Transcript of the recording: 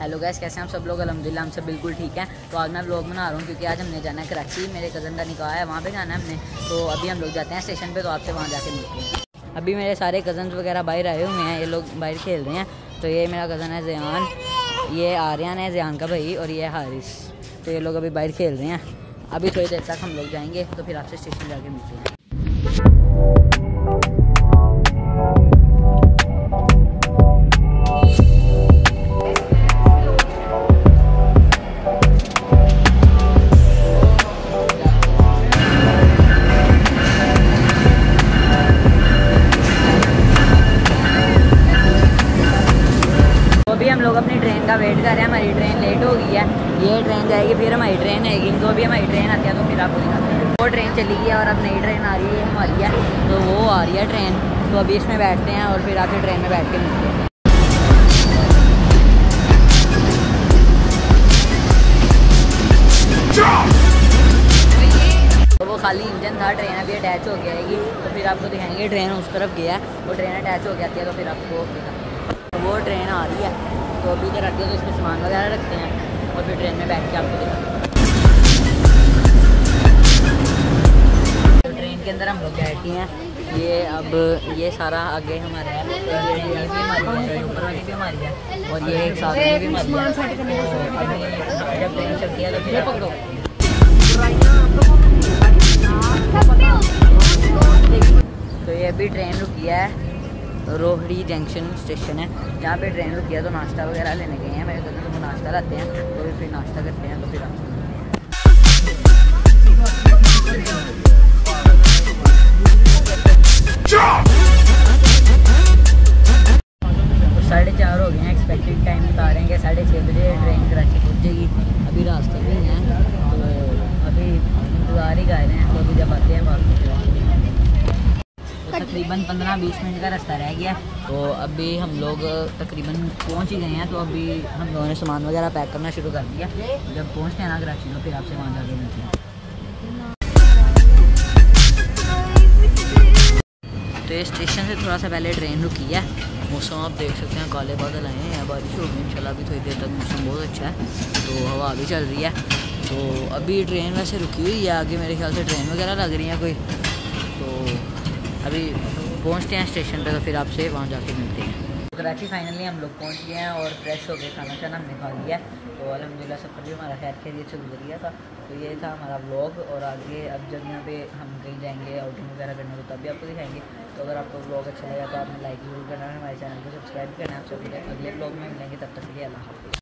Hello guys कैसे हैं आप सब लोग? अलहमदिल्ला हम सब बिल्कुल ठीक हैं। तो आज मैं ब्लॉग बना रहा हूँ क्योंकि आज हमने जाना है कराची। मेरे कज़न का निकाह है, वहाँ पे जाना है हमने। तो अभी हम लोग जाते हैं स्टेशन पे तो आपसे वहाँ जाके मिलते हैं। अभी मेरे सारे कज़न्स वगैरह बाहर आए हुए हैं, ये लोग बाहर खेल रहे हैं। तो ये मेरा कज़न है जयान ये आर्यन है जयान का भाई और ये हारिस। तो ये लोग अभी बाहर खेल रहे हैं। अभी थोड़ी देर तक हम लोग जाएँगे तो फिर आपसे स्टेशन जाके मिलते हैं। वेट कर रहे हैं, हमारी ट्रेन लेट हो गई है। ये ट्रेन जाएगी, फिर हमारी ट्रेन आएगी, जो अभी हमारी ट्रेन आती है तो फिर आपको दिखाते हैं। वो ट्रेन चली गई है और अब नई ट्रेन आ रही है, हमारी है। तो वो आ रही है ट्रेन तो अभी इसमें बैठते हैं और फिर आपसे ट्रेन में बैठ के मिलते हैं। तो वो खाली इंजन था ट्रेन अभी अटैच हो गया है तो फिर आपको दिखाएँगे ट्रेन उस तरफ़ गया है। वो ट्रेन अटैच हो गया है तो फिर आपको तो वो ट्रेन आ रही है। तो अभी इधर आती है तो इसमें सामान वगैरह रखते हैं और फिर ट्रेन में बैठ के आपको दिखाते हैं। तो ट्रेन के अंदर हम लोग बैठे हैं। ये अब ये सारा आगे हमारा है। है, ऊपर वाली भी हमारी है। और ये एक साथ भी हमारी है। तो जब ट्रेन चलती है तो फिर पकड़ो। रोहड़ी जंक्शन स्टेशन है। जहाँ पे ट्रेन रुकी है तो नाश्ता वगैरह लेने गए हैं। मेरे कदम तो नाश्ता लाते हैं तो फिर नाश्ता करते हैं तो फिर तो साढ़े चार हो गए हैं एक्सपेक्टेड टाइम बता रहे हैं कि साढ़े छः बजे ट्रेन कराची पहुँच जाएगी अभी रास्ते में ही हैं। तो अभी इंतज़ार ही कर रहे हैं तो अभी जब आते हैं बात तो तकरीबन पंद्रह बीस मिनट का रास्ता रह गया। तो अभी हम लोग तकरीबन पहुँच ही गए हैं तो अभी हम लोगों ने सामान वगैरह पैक करना शुरू कर दिया। जब पहुँचते हैं ना कराची तो फिर आपसे वहाँ जाके मिलते हैं। तो स्टेशन से थोड़ा सा पहले ट्रेन रुकी है। मौसम आप देख सकते हैं, काले बादल आए हैं बारिश होगी इंशाल्लाह अभी थोड़ी देर तक मौसम बहुत अच्छा है। तो हवा भी चल रही है। तो अभी ट्रेन वैसे रुकी हुई है, आगे मेरे ख्याल से ट्रेन वगैरह लग रही है कोई। अभी पहुँचते हैं स्टेशन पर तो फिर आपसे वहाँ जाके मिलते हैं। कराची फाइनली हम लोग पहुँच गए हैं और फ्रेश हो गए, खाना शाना हमने खा लिया। तो अलहमदिल्ला सफ़र भी हमारा खैर खैरियत से गुजर गया था। तो ये था हमारा ब्लॉग और आगे अब जब यहाँ पे हम कहीं जाएँगे आउटिंग वगैरह करने को, तब भी आपको दिखाएँगे। तो अगर आपको ब्लॉग अच्छा लगा तो आपने लाइक ज़रूर करना है हमारे चैनल को सब्सक्राइब करना। है आप सभी अगले ब्लॉग में मिलेंगे, तब तक के लिए अल्लाह